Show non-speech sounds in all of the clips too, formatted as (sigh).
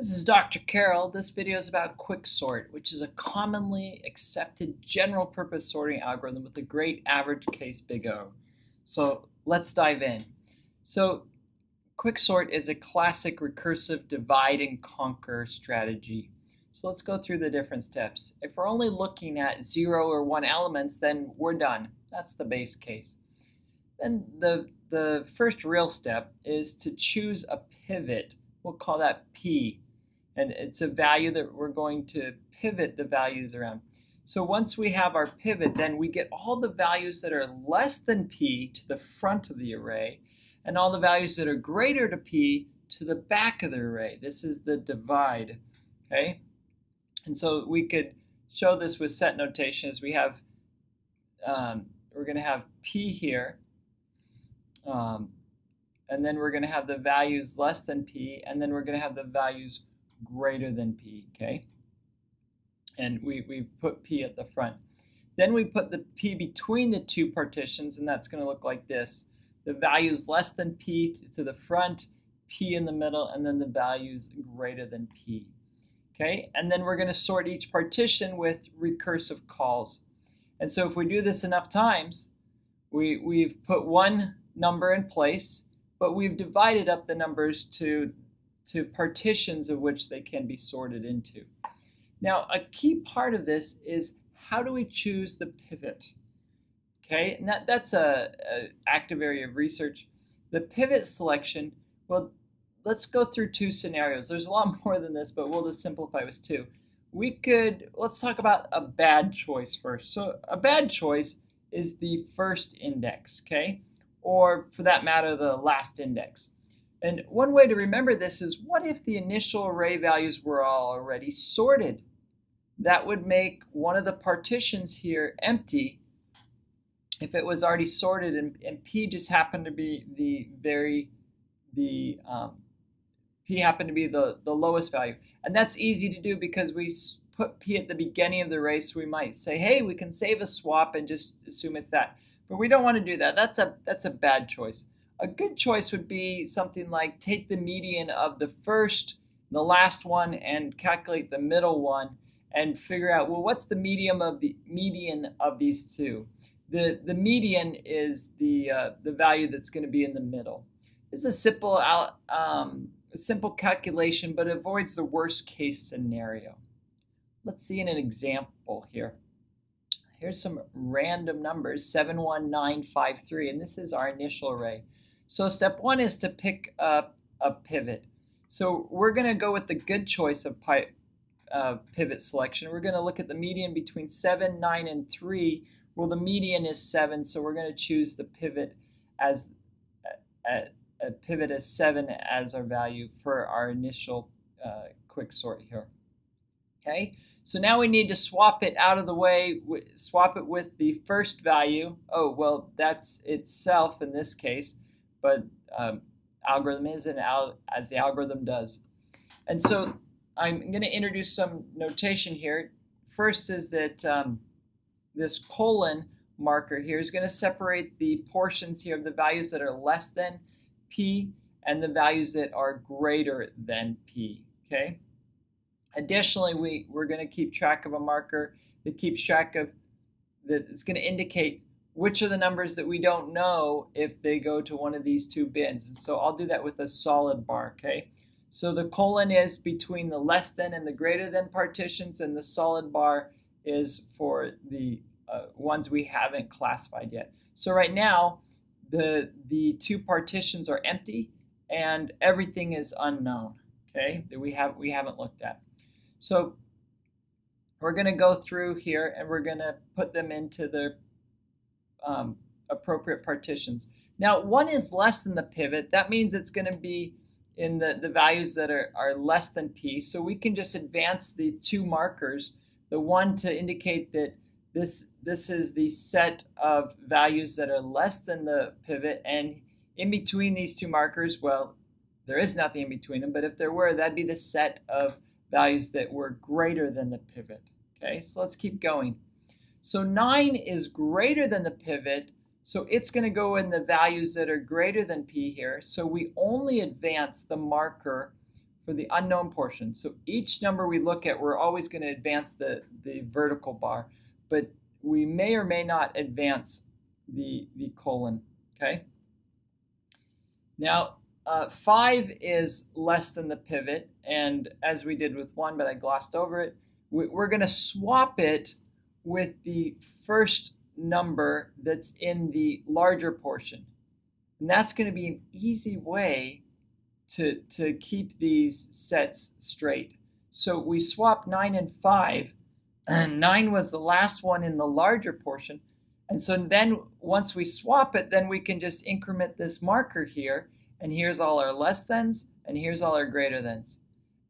This is Dr. Carroll. This video is about quicksort, which is a commonly accepted general purpose sorting algorithm with a great average case big O. So let's dive in. So quicksort is a classic recursive divide and conquer strategy. So let's go through the different steps. If we're only looking at zero or one elements, then we're done. That's the base case. Then the, the first real step is to choose a pivot. We'll call that P and it's a value that we're going to pivot the values around. So once we have our pivot, then we get all the values that are less than p to the front of the array, and all the values that are greater to p to the back of the array. This is the divide, okay? And so we could show this with set notation as we have, um, we're going to have p here, um, and then we're going to have the values less than p, and then we're going to have the values greater than p, okay? And we, we put p at the front. Then we put the p between the two partitions, and that's going to look like this. The values less than p to the front, p in the middle, and then the values greater than p. Okay, and then we're going to sort each partition with recursive calls. And so if we do this enough times, we, we've put one number in place, but we've divided up the numbers to to partitions of which they can be sorted into. Now, a key part of this is how do we choose the pivot? Okay, and that, that's a, a active area of research. The pivot selection, well, let's go through two scenarios. There's a lot (laughs) more than this, but we'll just simplify with two. We could, let's talk about a bad choice first. So a bad choice is the first index, okay? Or for that matter, the last index. And one way to remember this is what if the initial array values were all already sorted? That would make one of the partitions here empty if it was already sorted and, and P just happened to be the very, the, um, P happened to be the, the lowest value. And that's easy to do because we put P at the beginning of the so we might say, hey, we can save a swap and just assume it's that. But we don't want to do that. That's a, that's a bad choice. A good choice would be something like take the median of the first, the last one, and calculate the middle one, and figure out well what's the medium of the median of these two. The the median is the uh, the value that's going to be in the middle. It's a simple um, a simple calculation, but avoids the worst case scenario. Let's see in an example here. Here's some random numbers, 71953, and this is our initial array. So step one is to pick up a pivot. So we're going to go with the good choice of uh, pivot selection. We're going to look at the median between 7, 9, and 3. Well, the median is 7, so we're going to choose the pivot as a, a pivot as 7 as our value for our initial uh, quick sort here. Okay, so now we need to swap it out of the way, swap it with the first value. Oh, well, that's itself in this case but um, algorithm is and al as the algorithm does. And so I'm going to introduce some notation here. First is that um, this colon marker here is going to separate the portions here of the values that are less than p and the values that are greater than p. Okay. Additionally, we, we're going to keep track of a marker that keeps track of that it's going to indicate which are the numbers that we don't know if they go to one of these two bins. And so I'll do that with a solid bar, okay? So the colon is between the less than and the greater than partitions, and the solid bar is for the uh, ones we haven't classified yet. So right now, the, the two partitions are empty and everything is unknown, okay, that we, have, we haven't looked at. So we're going to go through here and we're going to put them into the um, appropriate partitions. Now, one is less than the pivot. That means it's going to be in the, the values that are, are less than p. So we can just advance the two markers, the one to indicate that this, this is the set of values that are less than the pivot. And in between these two markers, well, there is nothing in between them, but if there were, that'd be the set of values that were greater than the pivot. Okay, so let's keep going. So 9 is greater than the pivot, so it's going to go in the values that are greater than p here. So we only advance the marker for the unknown portion. So each number we look at, we're always going to advance the, the vertical bar, but we may or may not advance the, the colon, okay? Now, uh, 5 is less than the pivot, and as we did with 1, but I glossed over it, we, we're going to swap it with the first number that's in the larger portion. And that's going to be an easy way to, to keep these sets straight. So we swapped 9 and 5, and (clears throat) 9 was the last one in the larger portion. And so then once we swap it, then we can just increment this marker here, and here's all our less thans, and here's all our greater thans.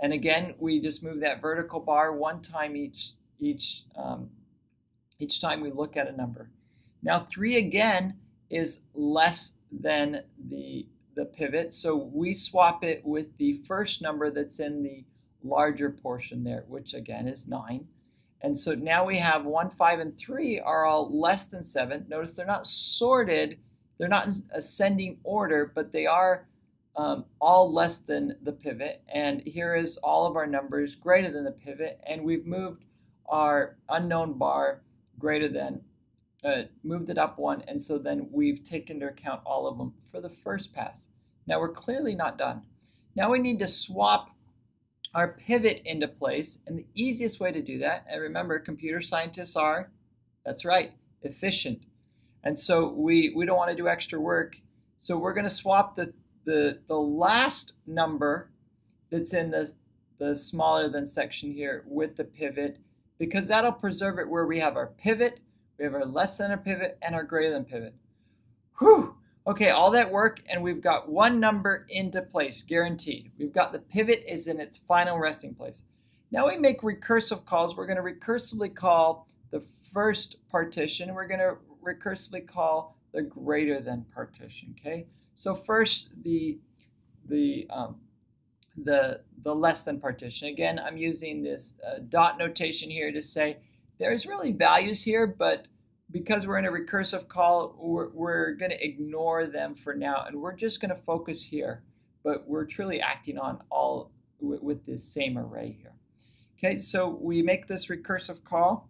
And again, we just move that vertical bar one time each, each, um, each time we look at a number. Now 3 again is less than the, the pivot, so we swap it with the first number that's in the larger portion there, which again is 9. And so now we have 1, 5, and 3 are all less than 7. Notice they're not sorted, they're not in ascending order, but they are um, all less than the pivot. And here is all of our numbers greater than the pivot. And we've moved our unknown bar greater than uh, moved it up one, and so then we've taken into account all of them for the first pass. Now we're clearly not done. Now we need to swap our pivot into place, and the easiest way to do that, and remember, computer scientists are, that's right, efficient. And so we, we don't want to do extra work. So we're going to swap the, the, the last number that's in the, the smaller than section here with the pivot because that'll preserve it where we have our pivot we have our less than a pivot and our greater than pivot. Whew! Okay, all that work, and we've got one number into place, guaranteed. We've got the pivot is in its final resting place. Now we make recursive calls. We're going to recursively call the first partition. We're going to recursively call the greater than partition, okay? So first, the, the, um, the, the less than partition. Again, I'm using this uh, dot notation here to say there's really values here, but because we're in a recursive call, we're, we're going to ignore them for now, and we're just going to focus here. But we're truly acting on all with, this same array here. Okay, so we make this recursive call.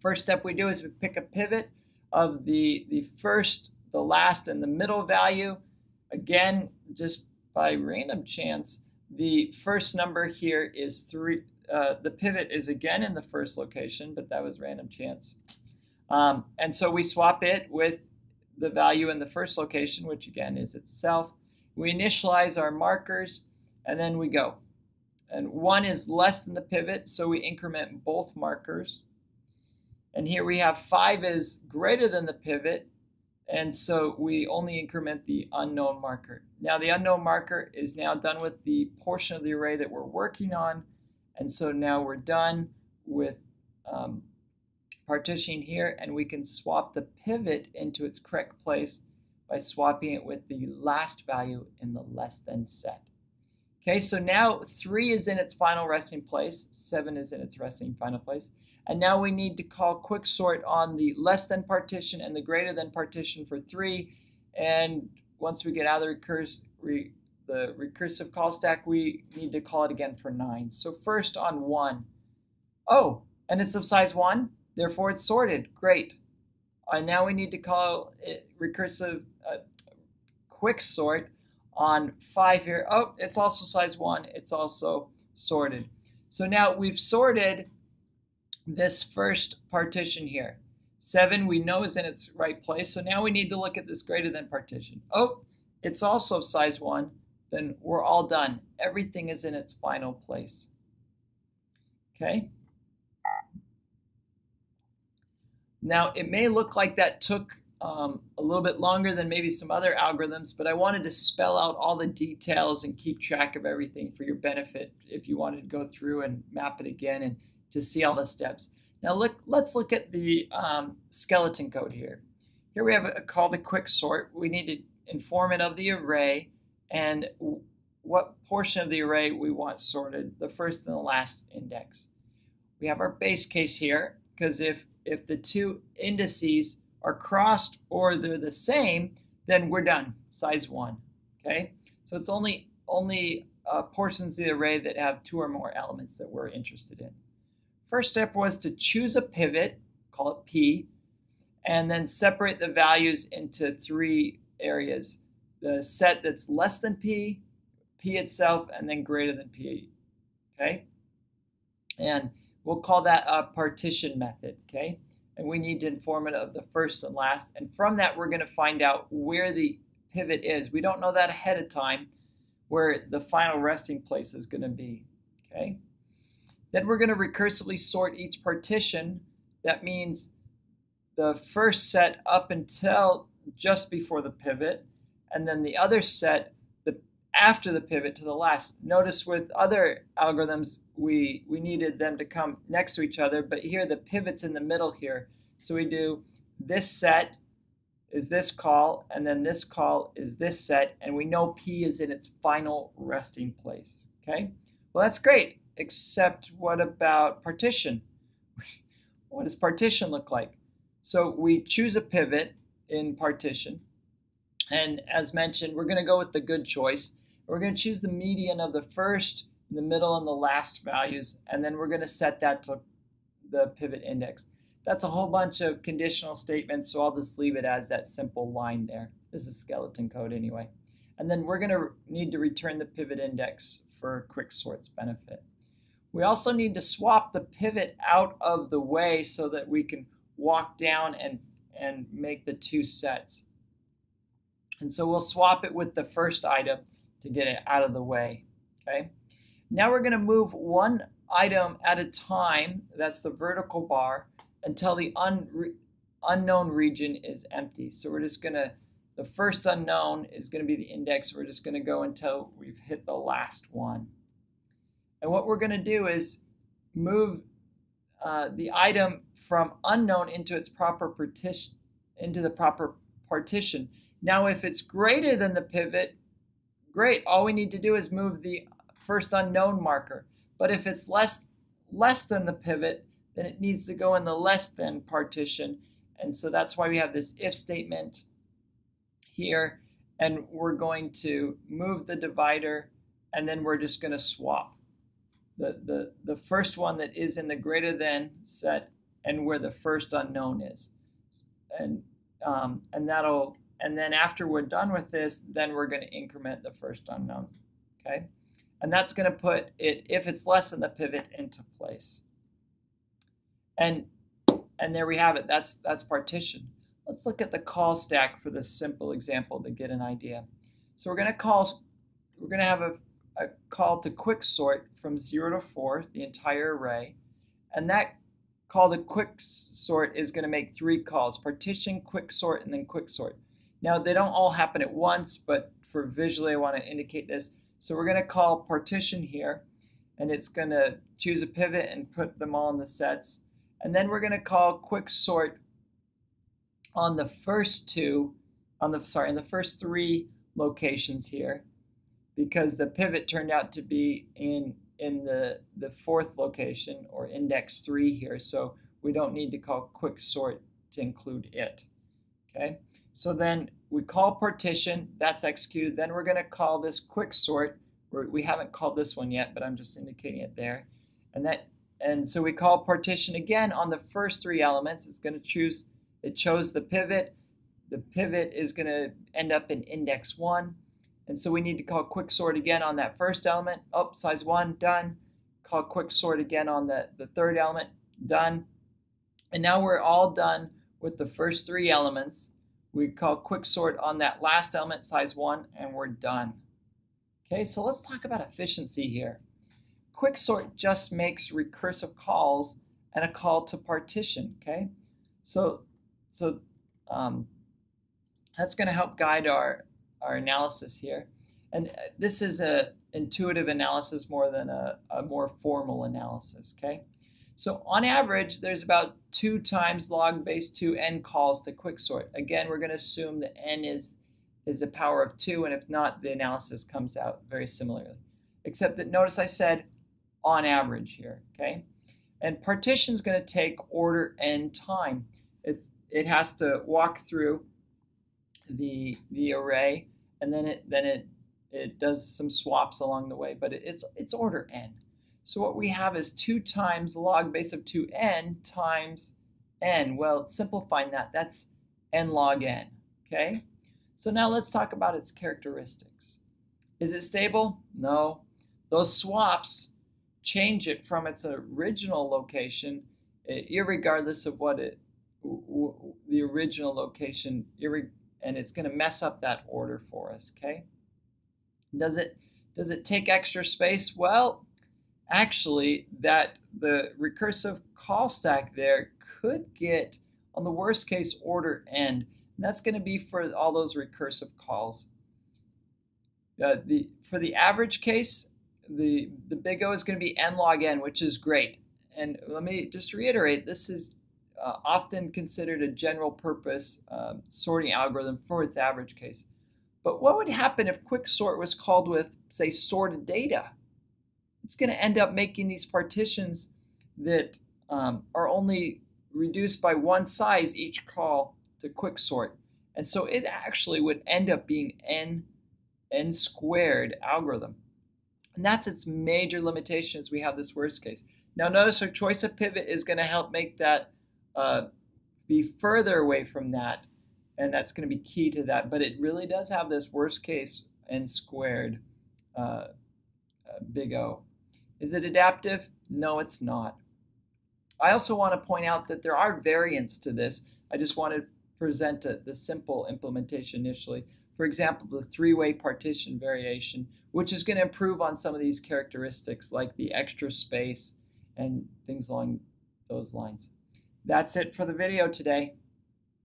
First step we do is we pick a pivot of the, the first, the last, and the middle value. Again, just by random chance, the first number here is three, uh, the pivot is again in the first location, but that was random chance. Um, and so we swap it with the value in the first location, which again is itself. We initialize our markers, and then we go. And one is less than the pivot, so we increment both markers. And here we have five is greater than the pivot, and so we only increment the unknown marker. Now the unknown marker is now done with the portion of the array that we're working on, and so now we're done with um, partitioning here and we can swap the pivot into its correct place by swapping it with the last value in the less than set. Okay, so now 3 is in its final resting place, 7 is in its resting final place, and now we need to call quicksort on the less than partition and the greater than partition for 3, and once we get out of the recurse, re the recursive call stack, we need to call it again for 9. So first on 1. Oh, and it's of size 1, therefore it's sorted. Great. And now we need to call it recursive uh, quick sort on 5 here. Oh, it's also size 1. It's also sorted. So now we've sorted this first partition here. 7 we know is in its right place. So now we need to look at this greater than partition. Oh, it's also size 1 then we're all done. Everything is in its final place. Okay? Now, it may look like that took um, a little bit longer than maybe some other algorithms, but I wanted to spell out all the details and keep track of everything for your benefit if you wanted to go through and map it again and to see all the steps. Now, look, let's look at the um, skeleton code here. Here we have a, call to quick sort. We need to inform it of the array and what portion of the array we want sorted, the first and the last index. We have our base case here, because if, if the two indices are crossed or they're the same, then we're done, size one, okay? So it's only, only uh, portions of the array that have two or more elements that we're interested in. First step was to choose a pivot, call it P, and then separate the values into three areas. The set that's less than P, P itself, and then greater than P. Okay? And we'll call that a partition method. Okay? And we need to inform it of the first and last. And from that, we're going to find out where the pivot is. We don't know that ahead of time where the final resting place is going to be. Okay? Then we're going to recursively sort each partition. That means the first set up until just before the pivot, and then the other set the after the pivot to the last. Notice with other algorithms, we, we needed them to come next to each other, but here the pivot's in the middle here. So we do this set is this call, and then this call is this set, and we know P is in its final resting place, okay? Well, that's great, except what about partition? (laughs) what does partition look like? So we choose a pivot in partition, and as mentioned, we're gonna go with the good choice. We're gonna choose the median of the first, the middle, and the last values, and then we're gonna set that to the pivot index. That's a whole bunch of conditional statements, so I'll just leave it as that simple line there. This is skeleton code anyway. And then we're going to need to return the pivot index for quicksort's benefit. We also need to swap the pivot out of the way so that we can walk down and, and make the two sets. And so we'll swap it with the first item to get it out of the way. Okay. Now we're going to move one item at a time. That's the vertical bar until the un, unknown region is empty. So we're just going to, the first unknown is going to be the index. We're just going to go until we've hit the last one. And what we're going to do is move uh, the item from unknown into its proper partition, into the proper partition. Now, if it's greater than the pivot, great. All we need to do is move the first unknown marker. But if it's less less than the pivot, then it needs to go in the less than partition. And so that's why we have this if statement here. And we're going to move the divider, and then we're just going to swap the, the, the first one that is in the greater than set and where the first unknown is. And, um, and that'll, and then after we're done with this, then we're going to increment the first unknown. Okay. And that's going to put it, if it's less than the pivot, into place. And and there we have it. That's that's partition. Let's look at the call stack for this simple example to get an idea. So we're going to call we're going to have a, a call to quick sort from 0 to 4, the entire array. And that call to quick sort is going to make three calls, partition, quick sort, and then quick sort. Now they don't all happen at once, but for visually I want to indicate this. So we're going to call partition here, and it's going to choose a pivot and put them all in the sets. And then we're going to call quick sort on the first two, on the sorry, on the first three locations here, because the pivot turned out to be in in the the fourth location or index three here. So we don't need to call quick sort to include it. Okay. So then we call partition, that's executed. Then we're going to call this quick sort. We're, we have not called this one yet, but I'm just indicating it there. And that and so we call partition again on the first three elements. It's going to choose, it chose the pivot. The pivot is going to end up in index one. And so we need to call quick sort again on that first element. Oh, size one, done. Call quick sort again on the, the third element, done. And now we're all done with the first three elements. We call quick sort on that last element, size one, and we're done. Okay, so let's talk about efficiency here. Quicksort just makes recursive calls and a call to partition, okay? So, so um, that's going to help guide our, our analysis here. And uh, this is a intuitive analysis more than a, a more formal analysis, okay? So on average, there's about two times log base 2 n calls to quicksort. Again, we're going to assume that n is, is a power of 2, and if not, the analysis comes out very similarly. Except that notice I said on average here, okay? And partition is going to take order n time. It, it has to walk through the, the array, and then it, then it it does some swaps along the way, but it's, it's order n. So what we have is 2 times log base of 2n times n. Well, simplifying that, that's n log n, okay? So now let's talk about its characteristics. Is it stable? No. Those swaps change it from its original location, eh, regardless of what it, the original location, and it's going to mess up that order for us, okay? Does it, does it take extra space? Well, actually, that the recursive call stack there could get, on the worst case, order n. And that's going to be for all those recursive calls. Uh, the, for the average case, the, the big O is going to be n log n, which is great. And let me just reiterate, this is uh, often considered a general purpose um, sorting algorithm for its average case. But what would happen if quicksort was called with, say, sorted data? It's going to end up making these partitions that um, are only reduced by one size each call to quicksort. And so it actually would end up being n, n squared algorithm. And that's its major limitation as we have this worst case. Now notice our choice of pivot is going to help make that uh, be further away from that. And that's going to be key to that. But it really does have this worst case n squared uh, uh, big O. Is it adaptive? No, it's not. I also want to point out that there are variants to this. I just want to present a, the simple implementation initially. For example, the three-way partition variation, which is going to improve on some of these characteristics like the extra space and things along those lines. That's it for the video today.